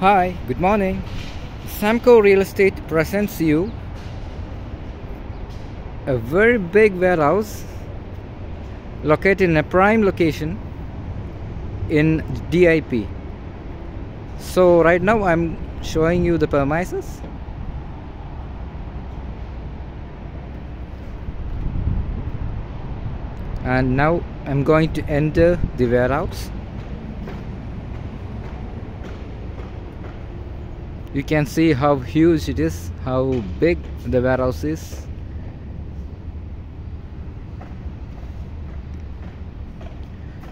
Hi, good morning. Samco Real Estate presents you a very big warehouse located in a prime location in DIP. So right now I'm showing you the premises. And now I'm going to enter the warehouse. You can see how huge it is how big the warehouse is.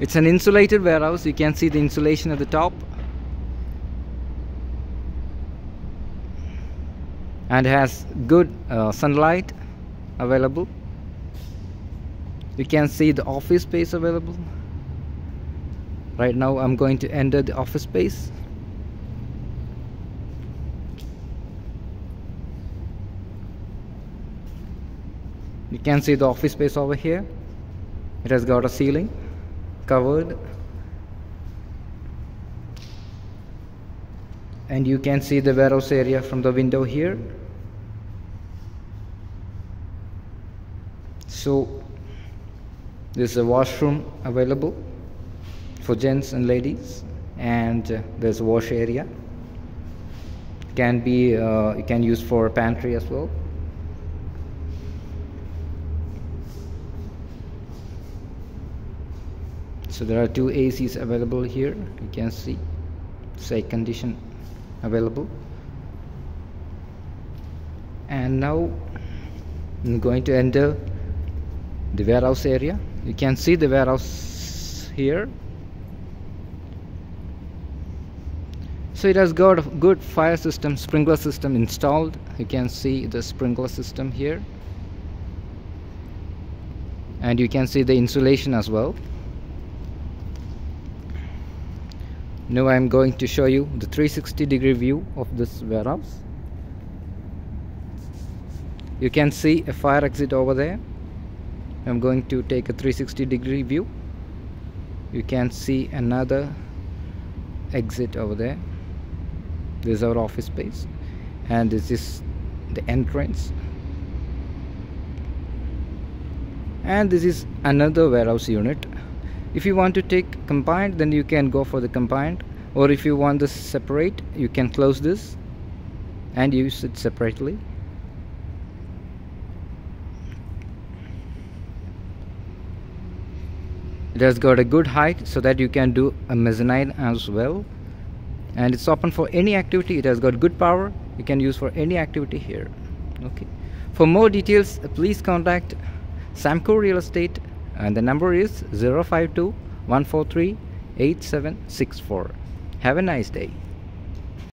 It's an insulated warehouse. You can see the insulation at the top. And has good uh, sunlight available. You can see the office space available. Right now I'm going to enter the office space you can see the office space over here. It has got a ceiling covered. And you can see the warehouse area from the window here. So there's a washroom available for gents and ladies. And uh, there's a wash area. Can be uh, can use for pantry as well so there are two ACs available here. You can see say condition available. And now I'm going to enter the warehouse area. You can see the warehouse here. So it has got a good fire system sprinkler system installed. You can see the sprinkler system here. And you can see the insulation as well now I'm going to show you the 360 degree view of this warehouse. You can see a fire exit over there. I'm going to take a 360 degree view. You can see another exit over there. This is our office space and this is the entrance. And this is another warehouse unit if you want to take combined then you can go for the combined. Or if you want this separate you can close this and use it separately. It has got a good height so that you can do a mezzanine as well. And it's open for any activity. It has got good power. You can use for any activity here. Okay. For more details uh, please contact Samco Real Estate and the number is 052 143 8764 have a nice day